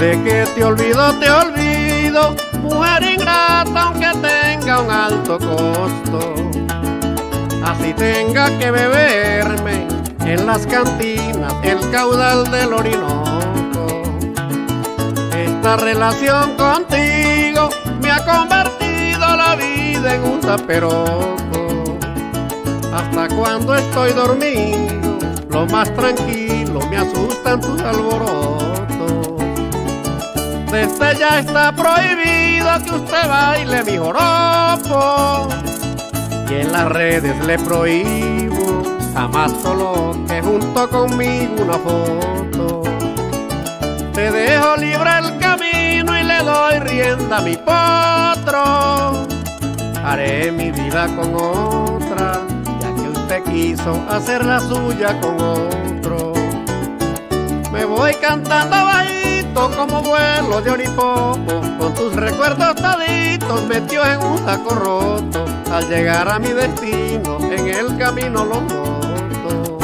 que te olvido, te olvido, mujer ingrata aunque tenga un alto costo. Así tenga que beberme en las cantinas el caudal del Orinoco. Esta relación contigo me ha convertido la vida en un zaperoco. Hasta cuando estoy dormido, lo más tranquilo me asustan tus alborotos. Desde ya está prohibido que usted baile mi joropo. Y en las redes le prohíbo jamás solo que junto conmigo una foto. Te dejo libre el camino y le doy rienda a mi potro. Haré mi vida con otra, ya que usted quiso hacer la suya con otro. Me voy cantando como vuelo de oripopo, con tus recuerdos toditos metió en un saco roto. Al llegar a mi destino, en el camino lo noto.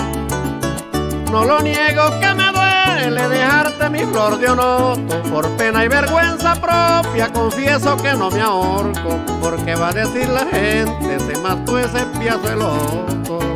No lo niego que me duele dejarte mi flor de onoto. Por pena y vergüenza propia confieso que no me ahorco. Porque va a decir la gente, se mató ese piazo de loco.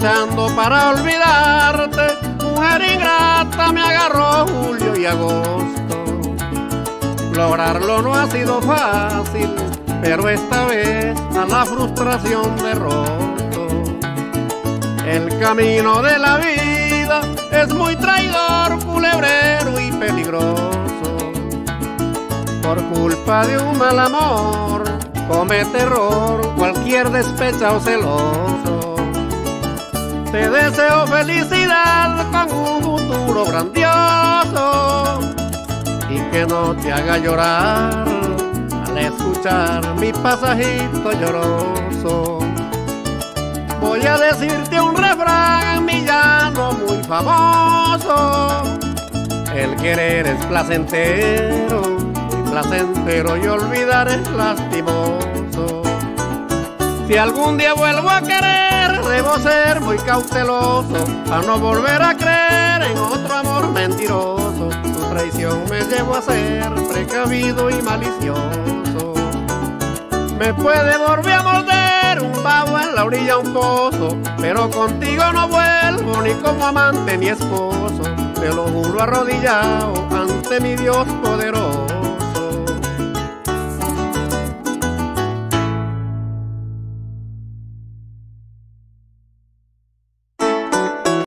Luchando para olvidarte, mujer ingrata me agarró julio y agosto. Lograrlo no ha sido fácil, pero esta vez a la frustración derroto. El camino de la vida es muy traidor, culebrero y peligroso. Por culpa de un mal amor, comete error cualquier despecha o celoso. Te deseo felicidad con un futuro grandioso y que no te haga llorar al escuchar mi pasajito lloroso. Voy a decirte un refrán en mi llano muy famoso. El querer es placentero, muy placentero y olvidar es lastimoso. Si algún día vuelvo a querer, debo ser muy cauteloso para no volver a creer en otro amor mentiroso. Tu traición me llevó a ser precavido y malicioso. Me puede volver a morder un babo en la orilla un pozo, pero contigo no vuelvo ni como amante ni esposo. Te lo juro arrodillado ante mi Dios poderoso.